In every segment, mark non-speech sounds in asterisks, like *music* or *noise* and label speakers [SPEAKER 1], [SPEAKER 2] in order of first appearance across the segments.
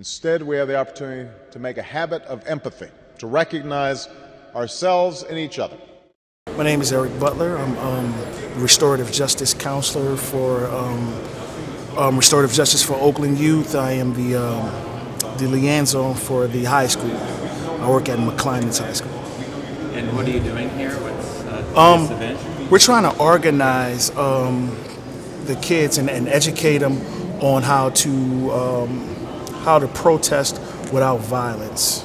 [SPEAKER 1] Instead, we have the opportunity to make a habit of empathy, to recognize ourselves and each other.
[SPEAKER 2] My name is Eric Butler. I'm um, restorative justice counselor for um, um, restorative justice for Oakland Youth. I am the um, the liaison for the high school. I work at McClymonds High School.
[SPEAKER 3] And what are you doing here? What's uh,
[SPEAKER 2] Um,
[SPEAKER 3] this event?
[SPEAKER 2] We're trying to organize um, the kids and, and educate them on how to um, how to protest without violence.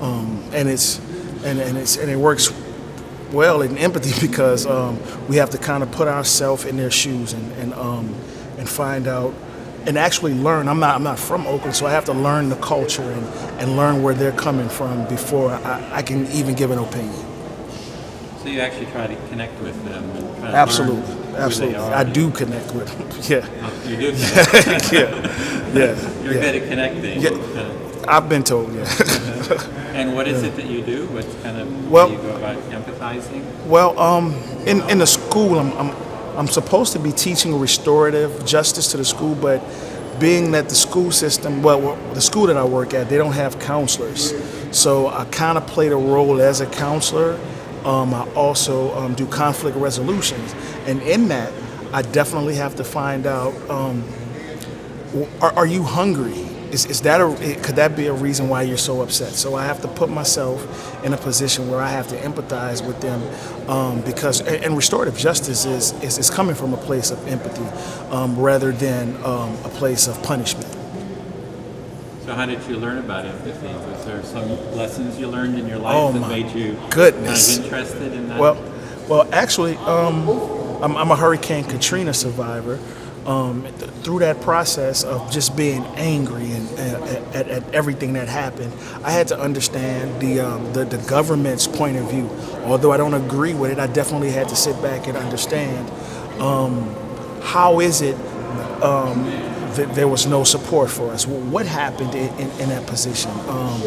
[SPEAKER 2] Um, and it's and, and it's and it works well in empathy *laughs* because um, we have to kind of put ourselves in their shoes and and um, and find out and actually learn. I'm not I'm not from Oakland, so I have to learn the culture and, and learn where they're coming from before I, I can even give an opinion.
[SPEAKER 3] So you actually try to connect with them. And
[SPEAKER 2] Absolutely,
[SPEAKER 3] learn who they
[SPEAKER 2] absolutely. I do connect with them. *laughs* Yeah,
[SPEAKER 3] Oh, You do connect. *laughs*
[SPEAKER 2] yeah, yeah.
[SPEAKER 3] You're
[SPEAKER 2] yeah.
[SPEAKER 3] good at connecting.
[SPEAKER 2] Yeah.
[SPEAKER 3] Uh,
[SPEAKER 2] I've been told. Yeah. *laughs*
[SPEAKER 3] and what is it that you do? What's kind of
[SPEAKER 2] Well-
[SPEAKER 3] how do you go about empathizing?
[SPEAKER 2] well, um, in in the school, I'm, I'm I'm supposed to be teaching restorative justice to the school, but being that the school system, well, well, the school that I work at, they don't have counselors, so I kind of played a role as a counselor. Um, I also um, do conflict resolutions, and in that, I definitely have to find out. Um, are, are you hungry? Is, is that a, could that be a reason why you're so upset? So I have to put myself in a position where I have to empathize with them um, because, and, restorative justice is, is, is coming from a place of empathy um, rather than um, a place of punishment.
[SPEAKER 3] So how did you learn about empathy? Was there some lessons you learned in your life
[SPEAKER 2] Oh,
[SPEAKER 3] that made you
[SPEAKER 2] goodness.
[SPEAKER 3] kind of interested in that?
[SPEAKER 2] Well, well, actually, um, I'm, I'm a Hurricane Katrina survivor. Um, th- through that process of just being angry and, and at, at everything that happened, I had to understand the, um, the the government's point of view. Although I don't agree with it, I definitely had to sit back and understand um, how is it um, that there was no support for us. Well, what happened in, in, in that position? Um,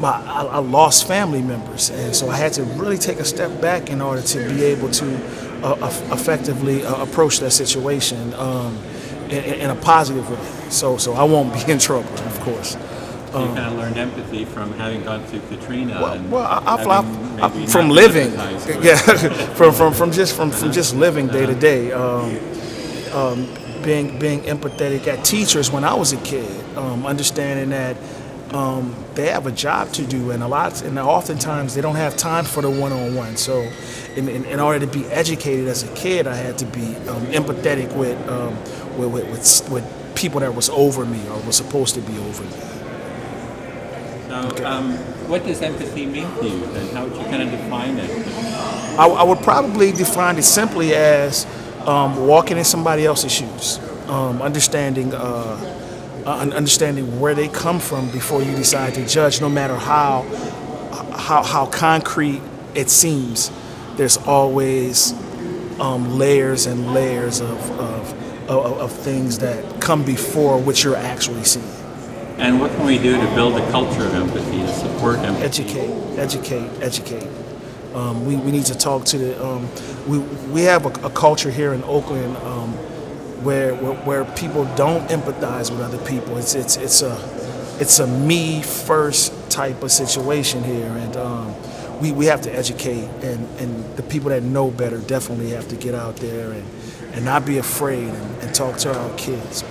[SPEAKER 2] my, I, I lost family members, and so I had to really take a step back in order to be able to uh, eff- effectively uh, approach that situation um, in, in a positive way. So, so I won't *laughs* be in trouble, of course.
[SPEAKER 3] So you kind of learned empathy from having gone through Katrina.
[SPEAKER 2] um, Well,
[SPEAKER 3] and
[SPEAKER 2] well I,
[SPEAKER 3] maybe
[SPEAKER 2] I've, from living, *laughs* yeah, *laughs* from, from, from just from, from just living day to day, um, um, being being empathetic at teachers when I was a kid, um, understanding that um, they have a job to do, and a lot, and oftentimes they don't have time for the one-on-one. So, in, in, in order to be educated as a kid, I had to be um, empathetic with, um, with, with, with with people that was over me or was supposed to be over me.
[SPEAKER 3] So, um, what does empathy mean to you? and how would you kind of define it?
[SPEAKER 2] I, I would probably define it simply as um, walking in somebody else's shoes, um, understanding, uh, uh, understanding where they come from before you decide to judge. No matter how how, how concrete it seems, there's always um, layers and layers of, of, of, of things that come before what you're actually seeing.
[SPEAKER 3] And what can we do to build a culture of empathy, to support empathy?
[SPEAKER 2] educate, educate, educate. Um, we, we need to talk to the. Um, we we have a, a culture here in Oakland um, where, where where people don't empathize with other people. It's it's it's a it's a me first type of situation here, and um, we, we have to educate. And, and the people that know better definitely have to get out there and, and not be afraid and, and talk to our kids.